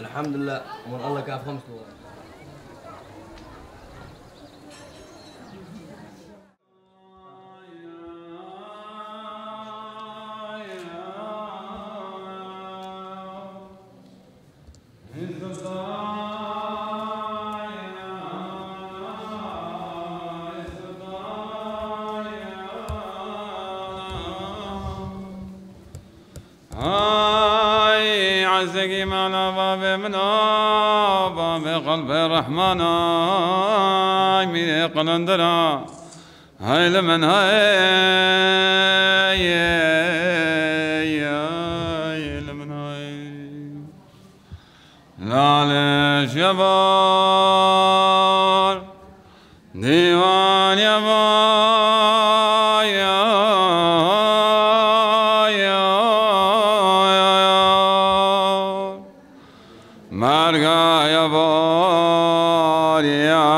الحمد لله ومن الله كاف خمس دولار hemen hay lemen hay lale şebar divan yavar ya ya ya merga yavar ya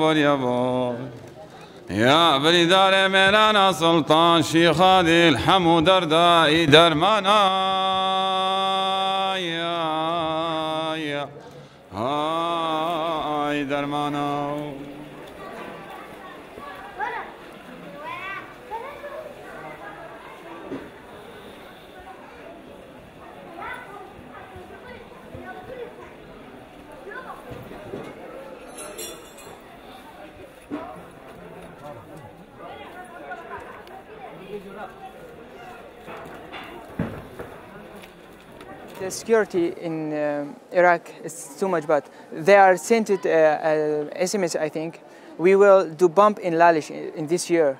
var yavar يا بری دار ميلانا سلطان شیخا دل حمو دردائی درمانا. يا يا. هاي درمانا. The security in um, Iraq is too much bad. They are sent it uh, uh, SMS, I think. We will do bump in Lalish in, in this year.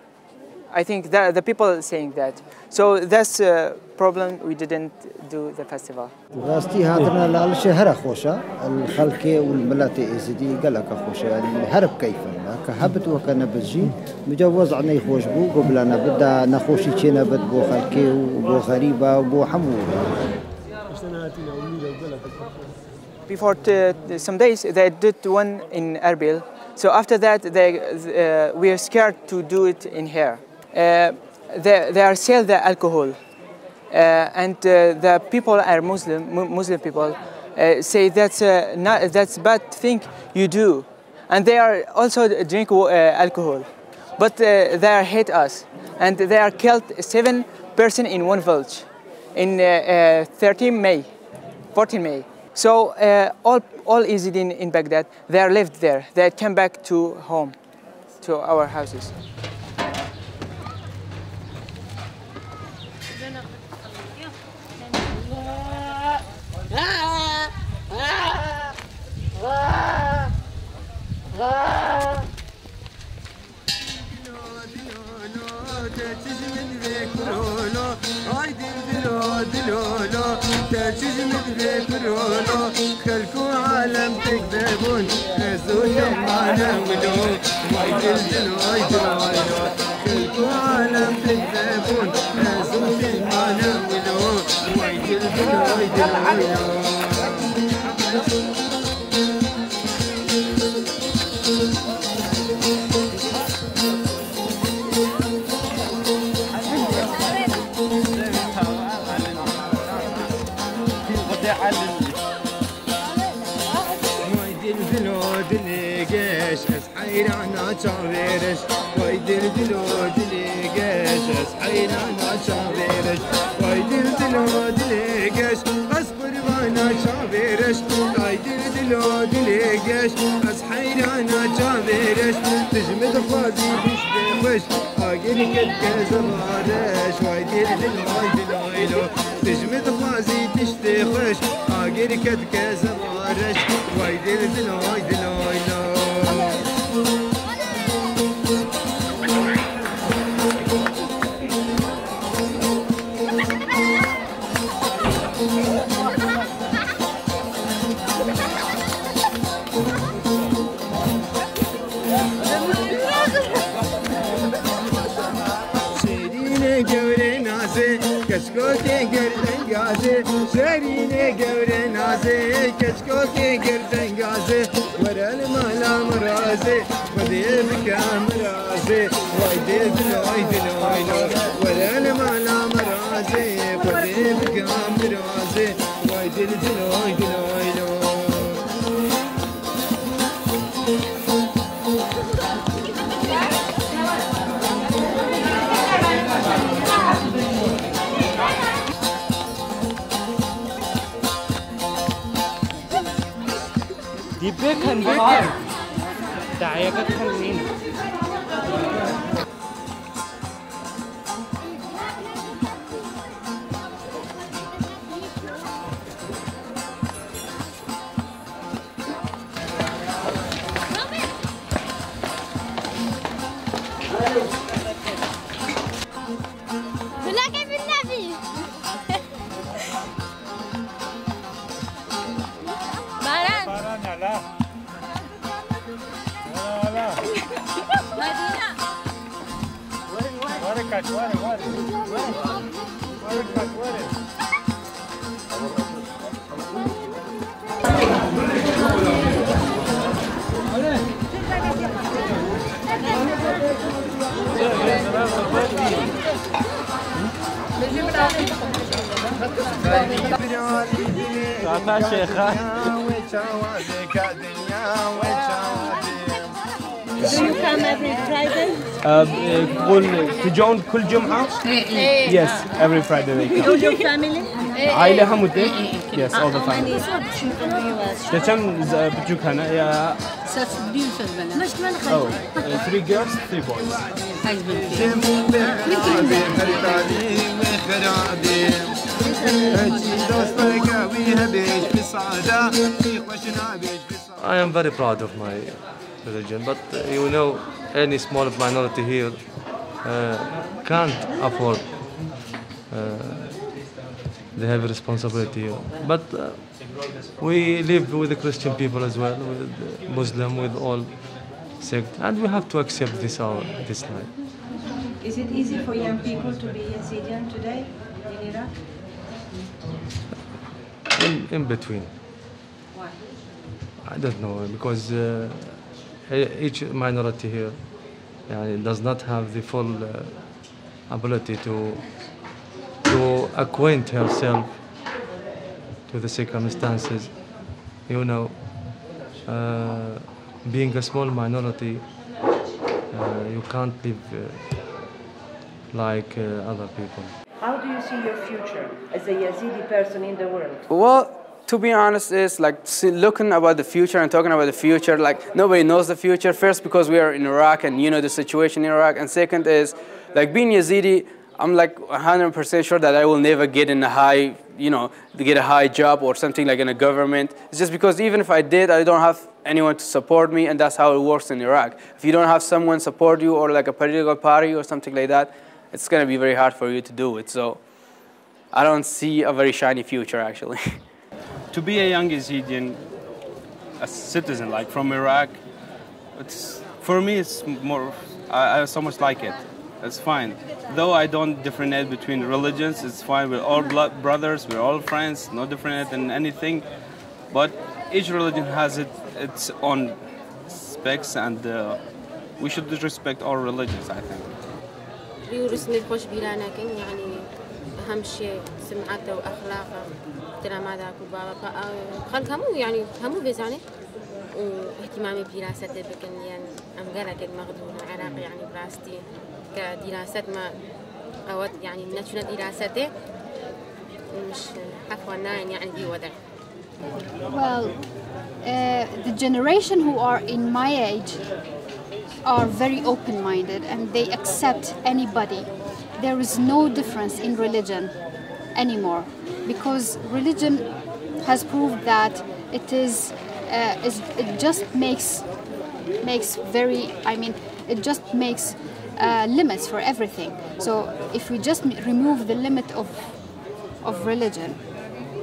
I think that the people saying that. So that's a problem. We didn't do the festival. راستي هاتنا لالش هرا خوشة الخلكي والملاتي ازدي قالك خوشة يعني هرب كيفا كهبت وكان بزجي مجوز عنا يخوش بو قبل انا بدا نخوشي تشينا بد بو خلكي وبو غريبة وبو حمو before t- some days, they did one in Erbil. So after that, they, uh, we are scared to do it in here. Uh, they, they are sell the alcohol, uh, and uh, the people are Muslim, Muslim people, uh, say that's uh, not, that's bad thing you do, and they are also drink uh, alcohol, but uh, they are hate us, and they are killed seven person in one village, in uh, uh, 13 May. 14 May. So uh, all, all Yazidin in Baghdad, they are lived there. They came back to home, to our houses. دلو دلولو تجج مدري برولو خلكو عالم تكذبون خزو يما نملو واي دلدل واي دلولو خلكو عالم تكذبون خزو يما نملو واي دلدل واي دلولو اسحير انا شعبيرش ويدير دلود ليقاش اسحير انا شعبيرش ويدير دلود ليقاش اصبر وانا شعبيرش ويدير دلود ليقاش اسحير انا شعبيرش تجمد فاضي بش بخش اقل كد زمارش ويدير دلود ليلو تجمد فازي تشتي خش اقل كد زمارش ويدير دلود ليلو شيرين جرینه گوره نازه کشکو که گردن گازه ورال مالا مرازه و دیل که den Weg. Da, ihr könnt ihn. Marca 4, guarda. Marca 4. Tata Sheikha. تعطى شيخة تقول تجون كل جمعة؟ Yes, every Friday they come. your family عائلة هموتك؟ Yes, all the family. كم بتجوك هنا؟ يا مش من Oh, uh, three girls, three boys. I am very proud of my religion, but uh, you know, any small minority here uh, can't afford uh, have heavy responsibility here. But uh, we live with the Christian people as well, with Muslim, with all sect, and we have to accept this our this life. Is it easy for young people to be Yazidis today in Iraq? In, in between. Why? I don't know because uh, each minority here it does not have the full uh, ability to, to acquaint herself to the circumstances. You know, uh, being a small minority, uh, you can't live uh, like uh, other people. How do you see your future as a Yazidi person in the world? Well, to be honest, is like looking about the future and talking about the future. Like nobody knows the future. First, because we are in Iraq and you know the situation in Iraq, and second is like being Yazidi. I'm like 100% sure that I will never get in a high, you know, get a high job or something like in a government. It's just because even if I did, I don't have anyone to support me, and that's how it works in Iraq. If you don't have someone support you or like a political party or something like that, it's gonna be very hard for you to do it. So I don't see a very shiny future actually. to be a young Yazidi, a citizen like from Iraq, it's for me it's more. I, I so much like it. It's fine. Though I don't differentiate between religions, it's fine. We're all blood brothers. We're all friends. No different than anything. But each religion has it, its own specs, and uh, we should respect all religions. I think. يورثني الخوش بلا لكن يعني أهم شيء سمعته وأخلاقه دەرا ماداک يعني و باوە خەک هەموو یعنی هەموو بێزانێت و احتیمامی پیراسەتێ بکەن یان ئەمگەرەکەت مەغدون عێراق یعنی يعني بڕاستی کە دیراستمە ئەوەت یعنی نەچونە دیراستێ يعني مش عفوا ناين يعني دي وضع. Well, uh, the generation who are in my age are very open minded and they accept anybody. There is no difference in religion. Anymore because religion has proved that it is, uh, is it just makes makes very I mean it just makes uh, limits for everything. So if we just remove the limit of of religion,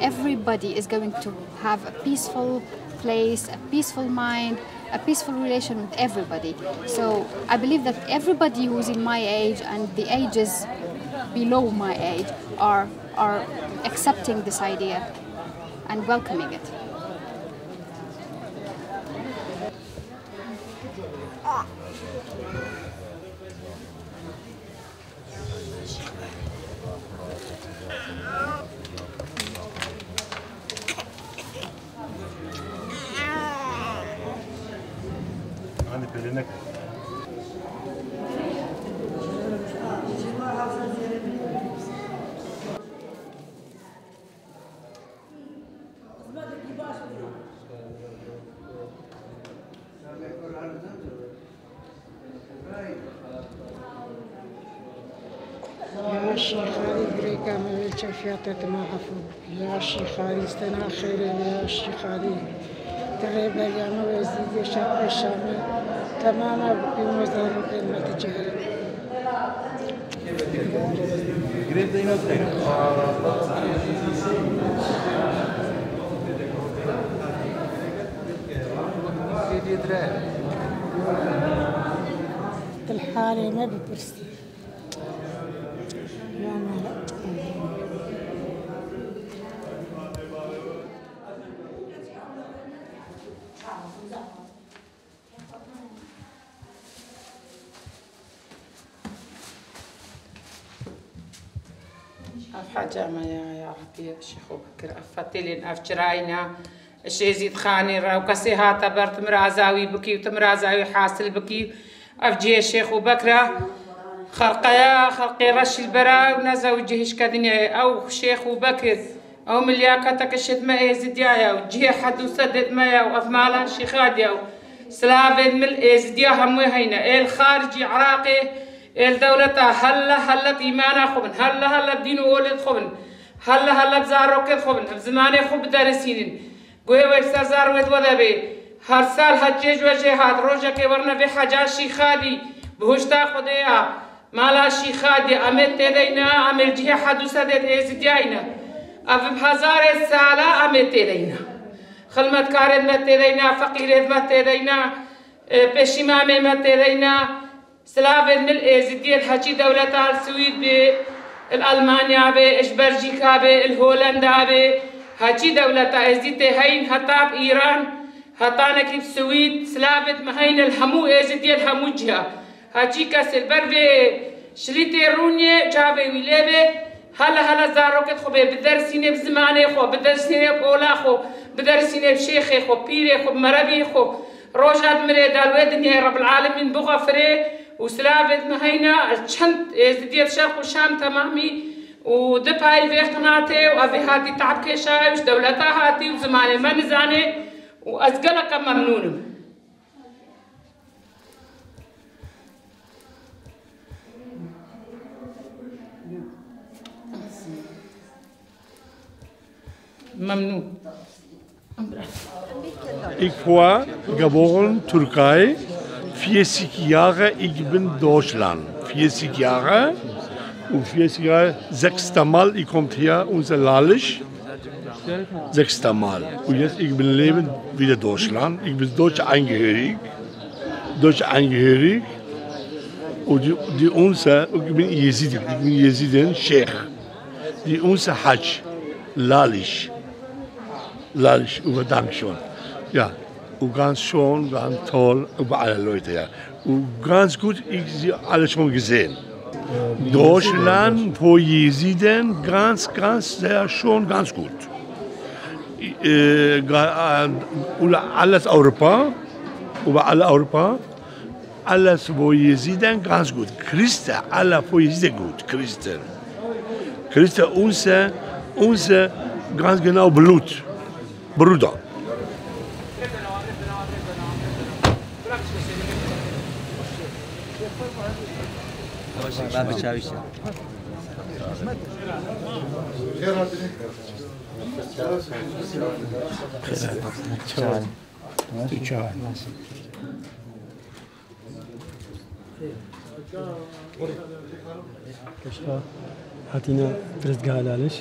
everybody is going to have a peaceful place, a peaceful mind, a peaceful relation with everybody. So I believe that everybody who's in my age and the ages below my age are are accepting this idea and welcoming it. خاري بريكا ما شفياتة ما عفو يا شيخاري استنا خير يا شيخاري تغيب يا موزيد شاب الشام تماما بمزار كلمة جهل قريب دينا خير الحالي ما ببرستي جامعة يا عربية شيخ بكر أفتلين أفتراينا الشيزيد خاني راو. كسي هاتا برت مرازاوي بكي وتمرازاوي حاصل بكي. أفجي الشيخ بكرة خرقيا خرقي رش البرا ونزا وجهش كدنيا. أو شيخ بكر أو ملياكا تكشت ما إيزديايا وجهي حد وسدد مايا وأفمالا شيخاديا سلافد مل إيزديا هموي هينا. إيه الخارجي عراقي. الدولة هلا هلا إيمانا خبن هلا هلا بدين ولد خبن هلا هلا بزاروك خبن بزماني خب دارسين قوي ويكسر زار ويد وذبي هر سال حجيج وجهاد روجا كي ورنا في حاجة شيخادي بهشتا خديا مالا شيخادي أمت تدينا أمر جيه حدو سدد إزدياينا أف بهزار سالة أمت تدينا خلمت كارد مت تدينا فقير مت تدينا بشمامي مت تدينا سلافن زديت حكي دولتها السويد بالمانيا بيش بلجيكا الهولندا بي حكي دولتها ازديت هين هتاب ايران هتانا كيف سويد سلافت مهين الحمو ازديت الحمو جهة حكي كسل بربي شريتي رونية جابي ويليبي هلا هلا زاروكت خو بدرسینه بزمانه خو بدرسینه بولا خو بدرسینه شیخ خو پیر خو مربی خو روجات مری دالوی دنیا رب العالمین بغفره وسلابت مهینا چند از دیت شرق و شام تمامی و دپای ویختناته و از هاتی تعب کشای وش دولتا هاتی و زمان من زانه و از گلق ممنونم ممنون Ich war geboren in der Türkei. 40 Jahre, ich bin Deutschland. 40 Jahre und 40 Jahre, sechster Mal, ich komme hier, unser Lalisch. Sechster Mal. Und jetzt, ich bin leben wieder Deutschland. Ich bin deutsch eingehörig. Deutsch eingehörig. Und die, die unser, ich bin Jesidi, ich bin Jesiden, Sheikh. Die unser Hajj, Lalisch. Lalisch, über Dank schon. Ja, und ganz schon, ganz toll, über alle Leute, ja. Und ganz gut, ich sie alle schon gesehen. Deutschland, wo Jesiden, ganz, ganz, sehr schon, ganz gut. Äh, ga- äh, über alles Europa, über alle Europa, alles, wo Jesiden, ganz gut. Christen, alle, wo Jesiden gut, Christen. Christen, unser, unser, ganz genau Blut, Bruder. باب الشاويشة كشتا هاتينا فرست قالالش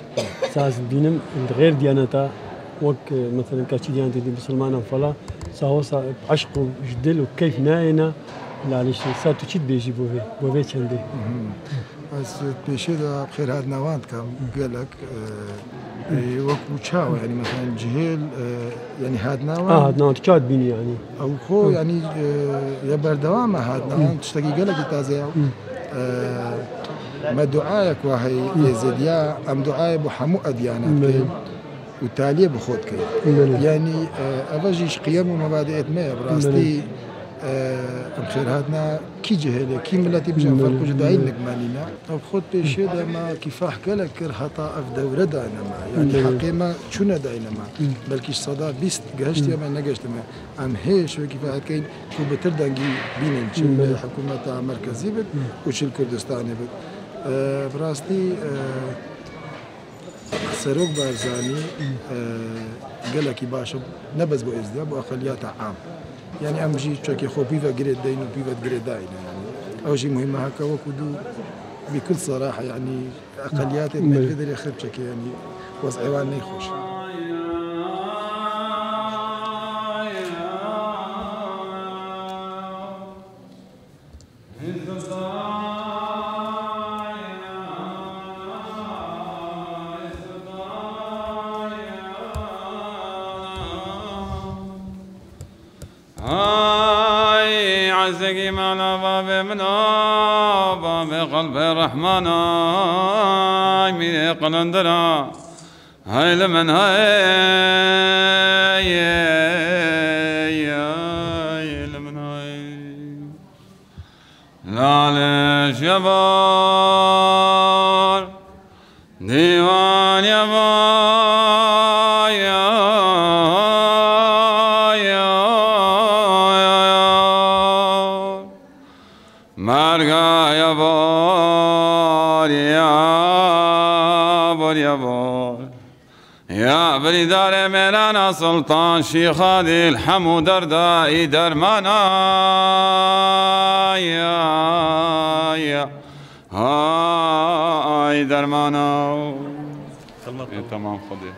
ساز بينم عند غير ديانتا وك مثلا كاشي ديانتي دي مسلمانة فلا ساو سا عشق وجدل وكيف ناينا لالیش سا تو چیت بوفي بوه بوه چنده از پیشه دا خیرات نواند کم گلک وەکو چاوە ینی مەسان جهێل ینی هاتناوە کات بینی ینی ئەو خۆ ینی لە بەردەوامە هاتناوان شتێکی گەلێکی تازەیە مە دوعاەک وهەی لێزدیا ئەم دوعاە بۆ هەموو ئەدیانە و تالیە بخۆت وتالي بخوتك يعني قیەم قيم ومبادئ ما براستي آه، ام خير هادنا كي جهله كي ملاتي بجا فرق وجد عين لك مالينا؟ أو خود بيش هذا ما كيف احكى لك كر خطا في دورة داينا ما. يعني حقي ما شنو داينا ما؟ بلكي صدا بيست قهشت يا ما نقشت ما. أم هيش كيف هاد كاين شو بتردنجي بين الحكومة تاع مركزي بك وش الكردستاني بك أه براستي أه سروق بارزاني أه قال لك باش نبز بو إزدياب واقليات عام. يعني ئەم ژی چەکی خۆ پیوە گرێت دەین و پیوەت گرێت داين يعني ئەوژی شيء مهم هكا وكدو بكل صراحة يعني أقليات ما المدري خربتك يعني وضع عيوان نيخوش هاي لمن هاي هاي سلطان شيخ هادي الحمو دردائي درمانا. يا يا. هاي درمانا. إيه، تمام خذي.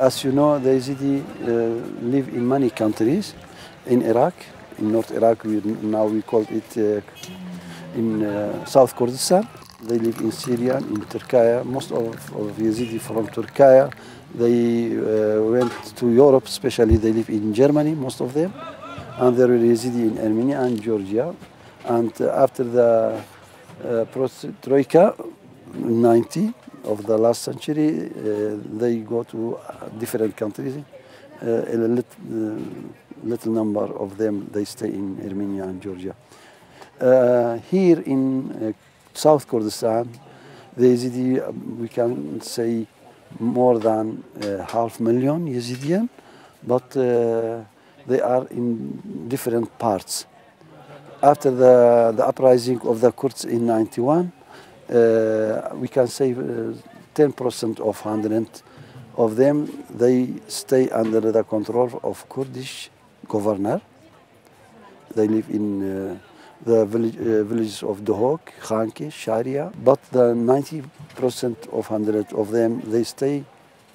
As you know, the Yazidi uh, live in many countries. In Iraq, in North Iraq, we, now we call it uh, in uh, South Kurdistan. They live in Syria, in Turkey. Most of, of Yazidi from Turkey, they uh, went to Europe, especially they live in Germany, most of them. And there were Yazidi in Armenia and Georgia. And after the Troika, 90 of the last century, uh, they go to different countries. Uh, little number of them, they stay in Armenia and Georgia. Uh, here in uh, South Kurdistan, the Yazidi, uh, we can say more than uh, half million Yazidian, but uh, they are in different parts. After the, the uprising of the Kurds in 91, uh, we can say uh, 10% of 100 of them, they stay under the control of Kurdish governor. They live in uh, the village, uh, villages of Dohok, Khanki, Sharia, but the 90% of 100 of them, they stay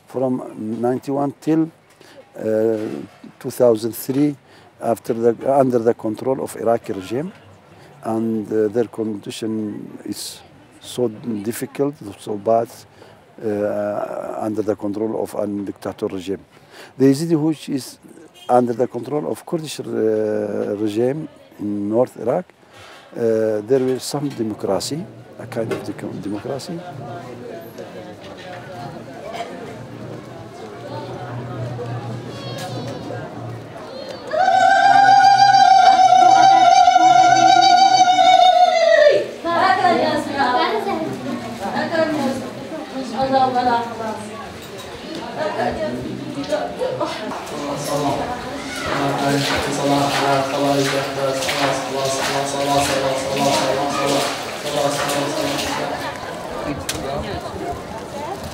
from 91 till uh, 2003 after the, under the control of Iraqi regime and uh, their condition is so difficult, so bad uh, under the control of a dictator regime. The Yazidi which is under the control of Kurdish uh, regime in North Iraq, uh, there is some democracy, a kind of deco- democracy.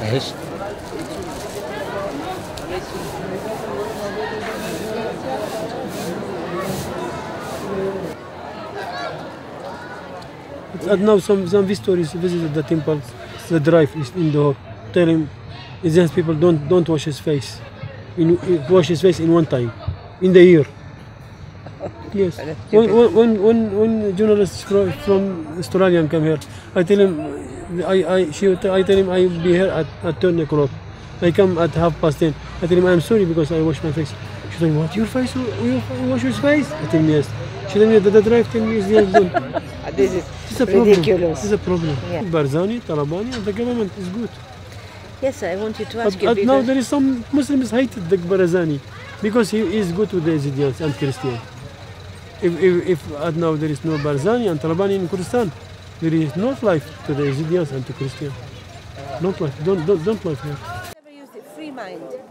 ايش؟ And now some some visitors visited the temple, the drive is in the tell him Israeli people don't don't wash his face. In, wash his face in one time, in the year. Yes. When when when when, journalists from, Australia come here, I tell him I I she I tell him I will be here at, at ten o'clock. I come at half past ten. I tell him I'm sorry because I wash my face. She tell me what your face you wash your face? I tell him yes. She tell me that the drive ten years is done. This is It's a problem. ridiculous. It's a problem. Yeah. Barzani, Talabani, and the government is good. Yes, I want you to ask But, you but now there is some Muslims hated the Barzani because he is good with the Yazidis and Christians. If, if, if uh, now there is no Barzani and Talabani in Kurdistan, there is no life to the Yazidis and to Christians. Not life. Don't, don't, don't life here.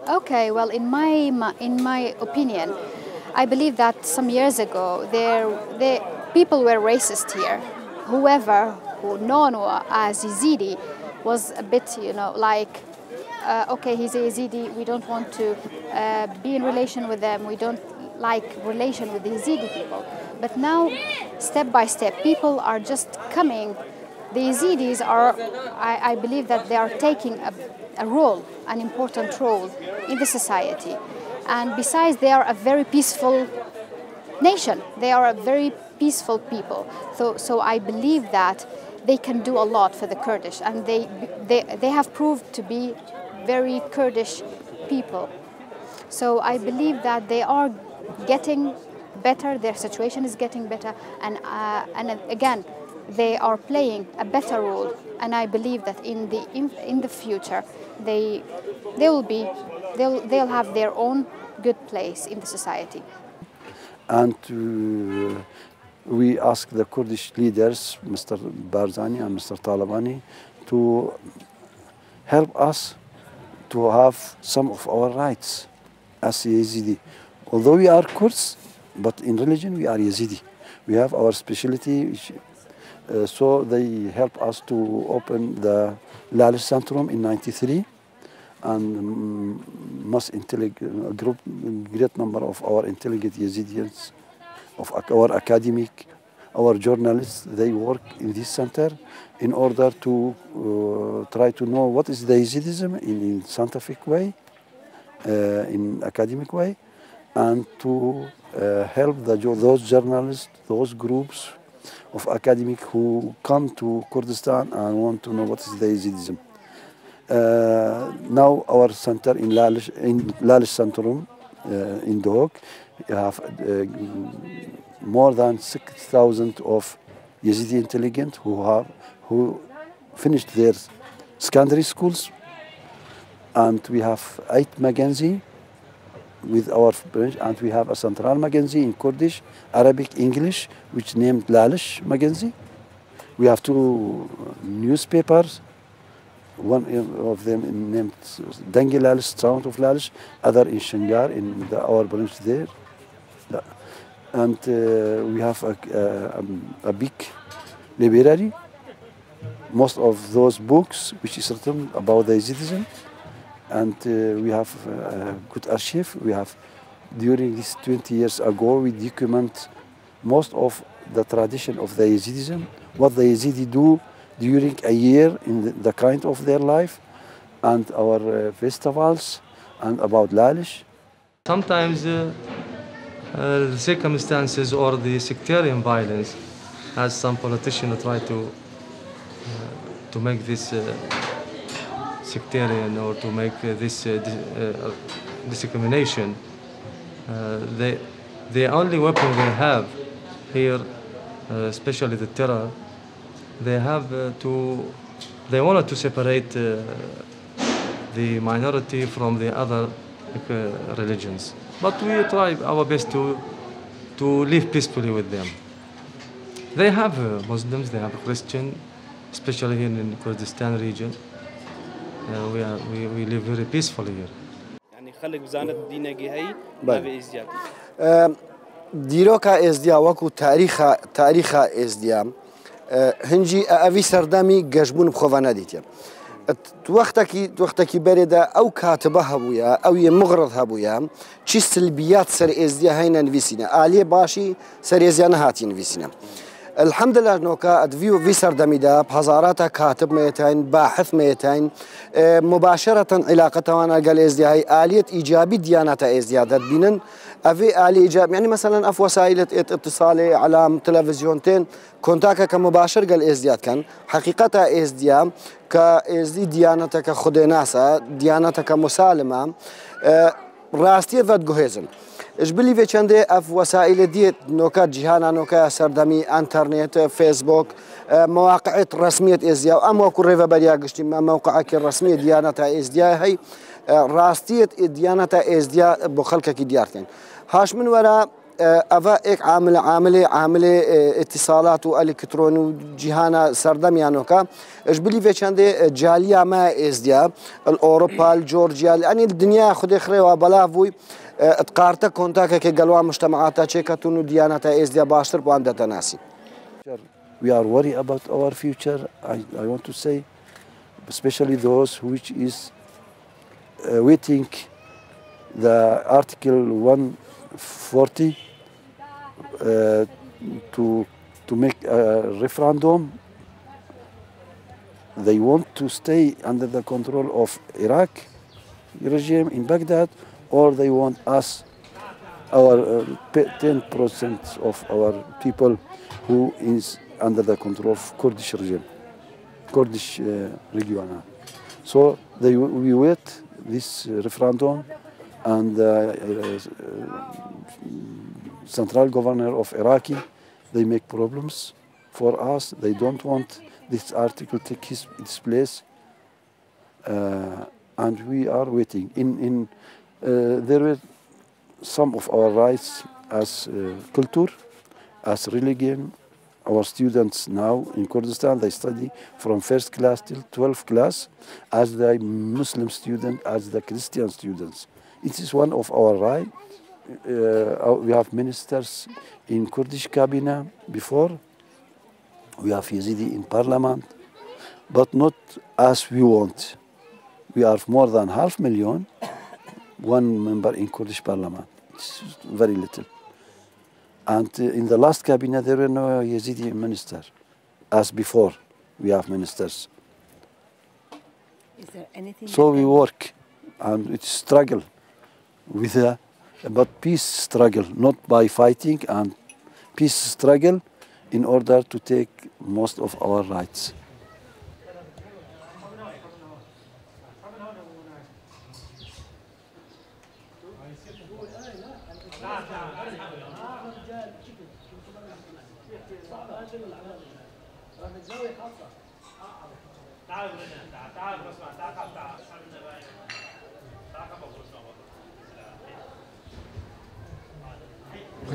Okay, well, in my, my in my opinion, I believe that some years ago there, the people were racist here. Whoever who known as Yazidi was a bit, you know, like, uh, okay, he's a Yazidi. We don't want to uh, be in relation with them. We don't like relation with the Yazidi people. But now, step by step, people are just coming. The Yazidis are, I, I believe that they are taking a, a role, an important role in the society. And besides, they are a very peaceful nation. They are a very peaceful people. So, so I believe that they can do a lot for the Kurdish, and they, they, they have proved to be very Kurdish people. So I believe that they are getting better, their situation is getting better, and, uh, and again, they are playing a better role. And I believe that in the, in, in the future, they, they will be, they'll, they'll have their own good place in the society. And uh, we ask the Kurdish leaders, Mr. Barzani and Mr. Talabani, to help us to have some of our rights as Yazidi. Although we are Kurds, but in religion we are Yazidi. We have our specialty, which, uh, so they help us to open the Lalish Centrum in 93 and um, most group, great number of our intelligent Yazidians, of our academic, our journalists, they work in this center in order to uh, try to know what is the Yazidism in, in scientific way, uh, in academic way, and to uh, help the, those journalists, those groups of academic who come to Kurdistan and want to know what is the Yazidism. Uh, now our center in Lalish, in Lalish Centrum in Dohuk, we have uh, more than 6,000 of Yazidi intelligent who have who finished their secondary schools, and we have eight Magenzi with our branch, and we have a central Magenzi in Kurdish, Arabic, English, which named Lalish Magenzi. We have two newspapers one of them named Dangi Lalish, Sound of Lalish, other in Shingar, in the, our branch there. And uh, we have a, a, a big library. Most of those books, which is written about the Yazidism, and uh, we have a good archive. We have, during these 20 years ago, we document most of the tradition of the Yazidism, what the Yazidi do during a year in the, the kind of their life and our uh, festivals and about Lalish. Sometimes uh, uh, the circumstances or the sectarian violence, as some politicians try to uh, to make this uh, sectarian or to make uh, this dis- discrimination, they, the only weapon they have here, especially the terror, they have uh, to, they wanted to separate uh, the minority from the other uh, religions. But we try our best to, to live peacefully with them. They have uh, Muslims, they have Christian, especially here in Kurdistan region. Uh, we, are, we, we live very peacefully here. يعني خلق بزانت دينك هي بله. ما في ازدياد دیرۆکە ئێزدیا وەکو تاریخە تاریخە ئێزدیا هەنجی ئەوی سەردامی گەشتبوون بخۆڤ نەدیتە وەختێکی وەختێکی بەرێدا ئەو کاتبە هەبووە ئەو یە مغڕت هەبووە چی سلبیات سەر ئێزدیا هەینە نوویسینە ئالێ باشی سەرێزیانە هاتی نوویسینە. الحمد لله نوكا ادفيو في سردميدا بهزارات كاتب ميتين باحث ميتين مباشرة علاقة وأنا قال ازدي هاي آلية ايجابي ديانات ازديادات بينن افي آلية ايجاب يعني مثلا اف وسائل اتصالي على تلفزيونتين كونتاكا كمباشر قال ازدياد كان حقيقة ازديا كازدي ديانتك خديناسا ديانتك مسالمة راستية فات جوهيزن جبلی به چنده اف وسایل دیت نوکا جهان نوکا سردمی انترنت فیسبوک مواقع رسمیت ازیا ام و کره و بریا گشتیم موقع کی رسمی دیانت ازیا هی راستیت دیانت ازیا بو خلق کی دیار کن هاش من ورا أفا إيك عامل عامل عامل اتصالات وإلكترون وجهانا سردم يانوكا جبلي في شاندي جاليا ما إزديا الأوروبا الجورجيا لأن الدنيا خدي و بلافوي خرێەوە بەلاv bûی تقارتە کۆنتاکێکی گەلوان مشتەمەعاتە چێکەتون و دیانەتە ئێزدیا باشتر بۆیان دەتەناسی. We are worried about our future. I, I want to say, especially those which is uh, waiting the Article 140 uh, to to make a referendum. They want to stay under the control of Iraq regime in Baghdad, or they want us, our uh, 10% of our people, who is under the control of Kurdish regime, Kurdish uh, region. So they, we wait this referendum and the uh, central governor of Iraqi, they make problems for us. They don't want this article to take his, its place. Uh, and we are waiting. In, in, uh, there were some of our rights as uh, culture, as religion. Our students now in Kurdistan, they study from first class till 12th class as the Muslim student, as the Christian students. It is one of our rights. Uh, we have ministers in Kurdish cabinet before. We have Yazidi in parliament, but not as we want. We are more than half million, one member in Kurdish parliament. It's very little. And uh, in the last cabinet, there were no Yazidi minister, as before we have ministers. Is there anything? So we work, and it's struggle with a but peace struggle, not by fighting and peace struggle in order to take most of our rights.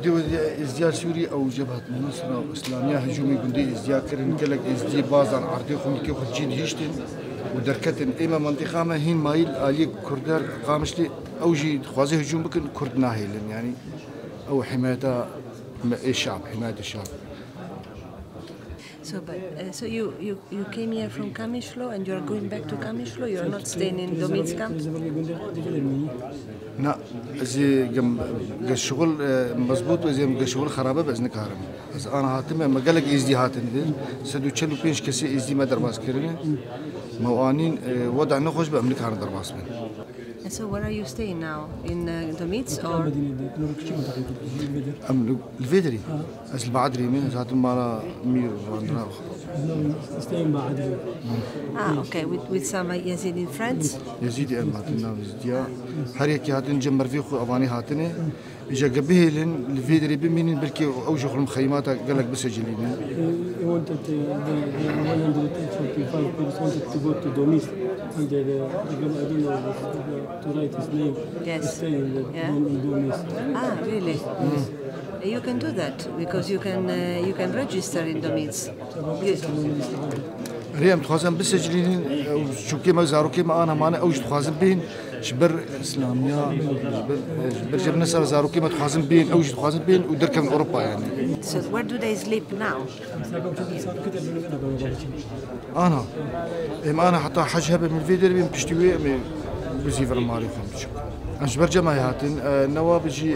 دي ازدیار سوری أو جبهت جبهة النصرة الإسلامية هجومي جندي ازديار كرن كلك ازدي بازان عرضي خمكي خرجين هشتن درکت ایم منطقة ما هين مايل آلي كردار قامشتي أو جي خوازي هجوم بکن کرد ناهيلن یعنی أو حمایت الشعب حمایت الشعب So, but, uh, so you, you, you came here from Kamishlo and you're going back to Kamishlo? You're not staying in Domitz camp? لا زي جم الشغل مزبوط وزي الشغل خرابة باذن كهرم بس أنا هاتم ما قالك ازدي هاتن سدو تشلو بيش كسي إزدي ما درباس كرني موانين وضع نخش بامريكا هان درباس من And so where are you staying now? In uh, Domitz or? ام الفيدري اس البعدري من هات مالا مير staying Bahadur. Ah, okay, with, with some Yazidi friends? Yazidi am hatin now is dia. Her yek hatin jemmer fi khu avani hatine. إجا قبيلن الفيدري بمين بلكي أوجه المخيمات قال لك بس أجلين. He wanted the, the 145 people wanted to go to Domis and the, the, the I don't know the, the, to write his name. Yes. Stay in the yeah. in Domis. Ah, really? Mm. You can do that because you can uh, you can register in Domitz. ريم تخوازن بسجلين شو كيما زارو كيما آنا معنا اوج تخوازن بين جبر اسلاميا جبر جبر جبر نسر زارو كيما تخوازن بين اوج تخوازن بين ودركه من أوروبا يعني So where do they sleep now? آنا إم آنا حتى حج هبة من الفيديو بين من بزيفر ماري خمس اجبر جماعي هاتن آه، نوا بجي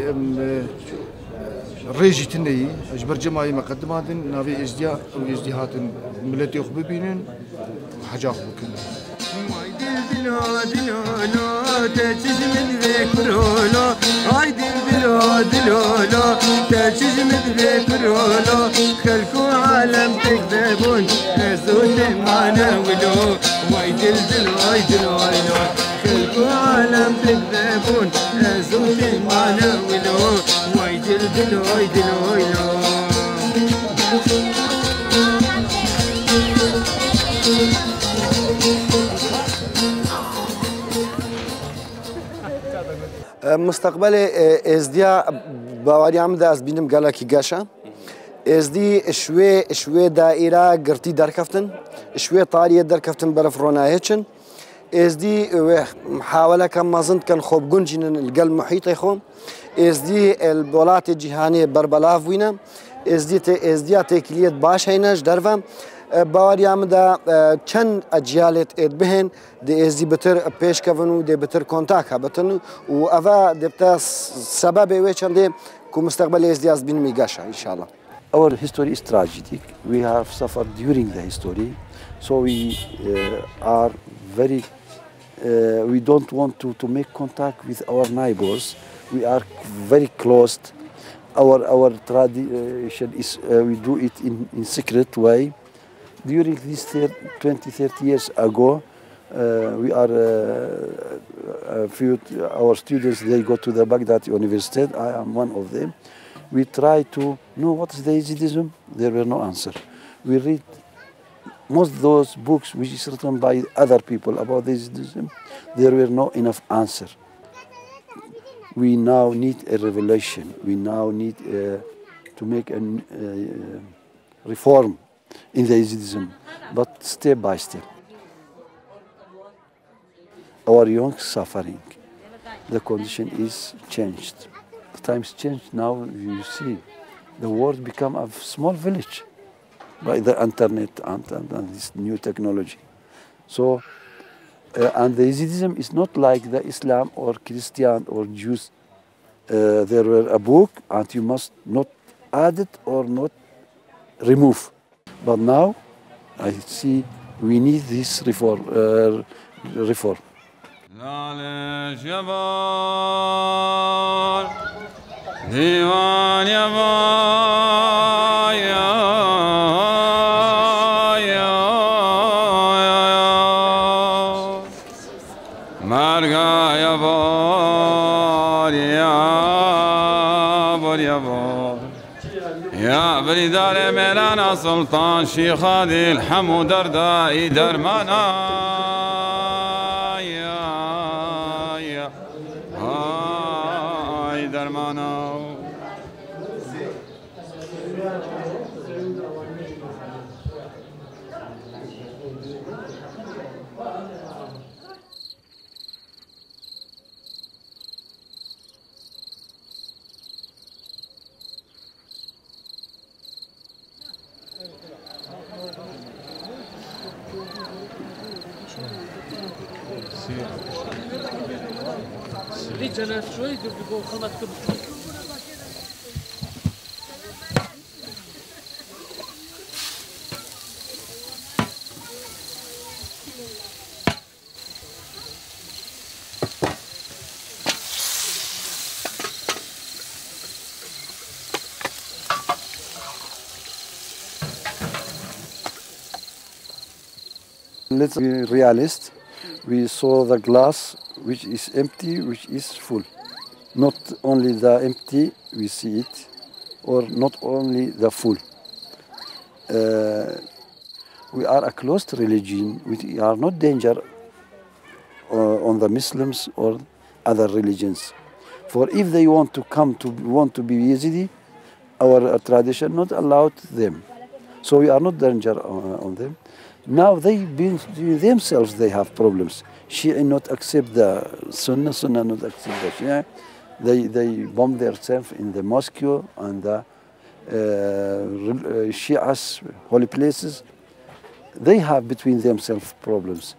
ريجي تني أجبر جماعي مقدمات نافي ازديا أو ازديهات ملتي خو ببينن حاجة خو بكن. دلو دلو لو تجز من ذكرولو هاي دلو دلو لو ذكرولو خلكو عالم تكذبون زود ما نولو. واي دلو دلو وعالم تكذبون زومي معنا ويلو. وايدل دلو وايدل ويلو. مستقبلی ازدیا باوریام دەست بینم گەلێکی گەشە. ئێزدی شوێ شوێ دائیرا گرتی دەرکەفتن. شوێ تاریە دەرکەفتن بەرەفڕۆناهێچن ازدي حاوله كما مزند کن خوب جنجن القلب محيط خوم دی البولات الجهانية بربلاف وينا ازدي ازدي تکلیت باش در درفم باوریم دا چند اجیالت اد بهن د ازی بتر پیش کون و د بتر کنتاک بتن و اوا دبتا سبب و چند کو مستقبل دی از بین میگاشه ان شاء الله Our history is tragic. We have suffered during the history, so we uh, are very Uh, we don't want to, to make contact with our neighbors. We are very closed. Our our tradition is uh, we do it in in secret way. During these 20, 30 years ago, uh, we are uh, a few our students they go to the Baghdad University. I am one of them. We try to know what is the Yazidism. There were no answer. We read most of those books which is written by other people about Yazidism. There were no enough answer. We now need a revelation. We now need uh, to make a uh, reform in the Yazidism, but step by step. Our young suffering, the condition is changed. The times changed now. You see, the world become a small village by the internet and, and, and this new technology. So, uh, and the Yazidism is not like the Islam or Christian or Jews. Uh, there were a book, and you must not add it or not remove. But now, I see we need this reform. Uh, reform. يا بريدار ميلانا سلطان شيخ هذه الحمو دردائي درمانا. يا يا هاي درمانا. شوي بقول خلنا Let's be realist. We saw the glass which is empty, which is full. Not only the empty, we see it, or not only the full. Uh, we are a closed religion. We are not danger uh, on the Muslims or other religions. For if they want to come to want to be Yazidi, our uh, tradition not allowed them. So we are not danger on, on them. Now they been themselves they have problems. Shia not accept the Sunnah, Sunnah not accept the Shia. They they bomb themselves in the mosque and the uh, Shia's holy places. They have between themselves problems.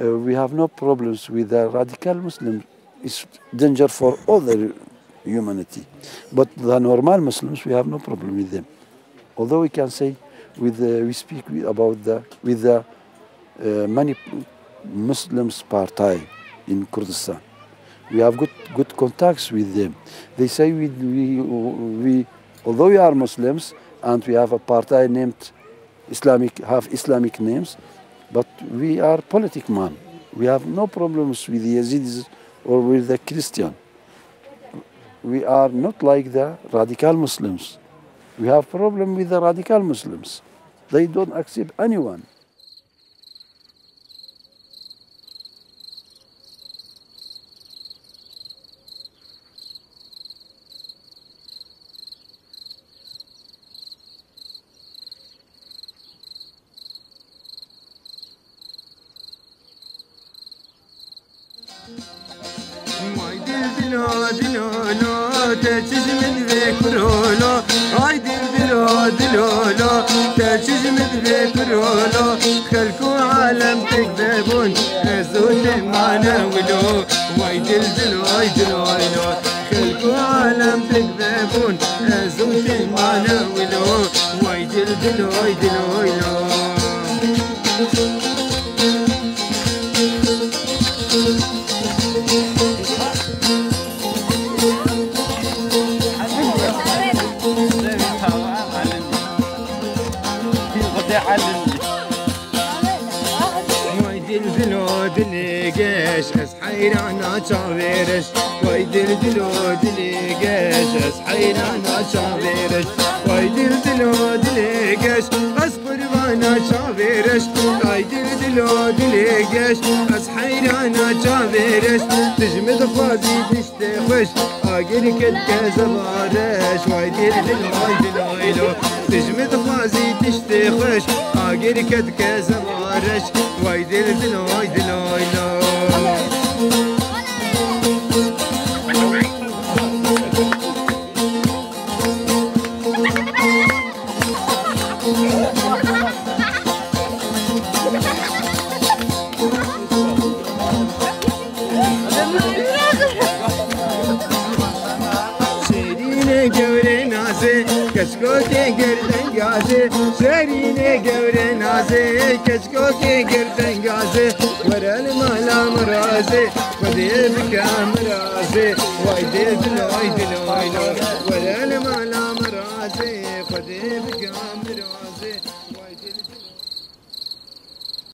Uh, we have no problems with the radical Muslims. It's danger for all the humanity. But the normal Muslims, we have no problem with them. Although we can say, with uh, we speak with, about the with the uh, many Muslims party in Kurdistan. We have good good contacts with them. They say we we, we although we are Muslims and we have a party named Islamic have Islamic names, but we are politic man. We have no problems with the Yazidis or with the Christian. We are not like the radical Muslims. We have problem with the radical Muslims. They don't accept anyone. شابيرش ويدل دلود ليقش اصحينا أنا شابيرش ويدل دلود ليقش اصبر وأنا شابيرش ويدل دلود ليقش اصحينا أنا شابيرش تجمد خوابي تشتخش أقل كدك زبارش ويدل دلود ليلو تجمد خوازي تشتخش أقل كدك زبارش ويدل دلود ليلو ke gerden gazi Serine gevre nazi. Keşko ke gerden gazi Verel malam razi. Kodiye bikam razi. Vay dil dil oy dil. Oy Verel malam